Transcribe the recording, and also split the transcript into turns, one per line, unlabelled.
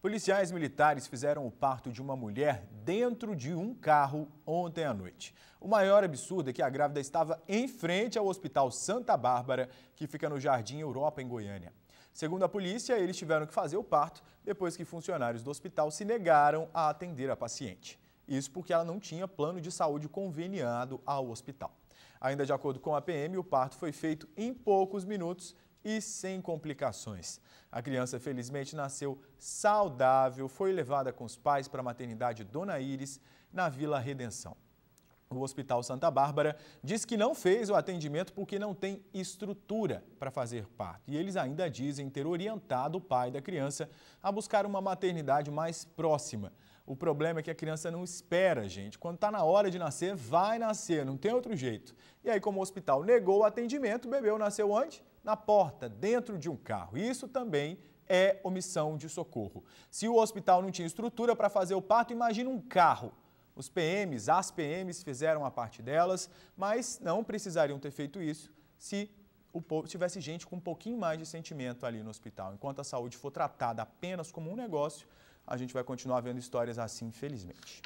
Policiais militares fizeram o parto de uma mulher dentro de um carro ontem à noite. O maior absurdo é que a grávida estava em frente ao Hospital Santa Bárbara, que fica no Jardim Europa, em Goiânia. Segundo a polícia, eles tiveram que fazer o parto depois que funcionários do hospital se negaram a atender a paciente. Isso porque ela não tinha plano de saúde conveniado ao hospital. Ainda de acordo com a PM, o parto foi feito em poucos minutos e sem complicações. A criança felizmente nasceu saudável, foi levada com os pais para a maternidade Dona Iris, na Vila Redenção. O Hospital Santa Bárbara diz que não fez o atendimento porque não tem estrutura para fazer parto. E eles ainda dizem ter orientado o pai da criança a buscar uma maternidade mais próxima. O problema é que a criança não espera, gente. Quando está na hora de nascer, vai nascer, não tem outro jeito. E aí, como o hospital negou o atendimento, o bebê nasceu onde? Na porta, dentro de um carro. Isso também é omissão de socorro. Se o hospital não tinha estrutura para fazer o parto, imagina um carro. Os PMs, as PMs fizeram a parte delas, mas não precisariam ter feito isso se o tivesse gente com um pouquinho mais de sentimento ali no hospital. Enquanto a saúde for tratada apenas como um negócio, a gente vai continuar vendo histórias assim, infelizmente.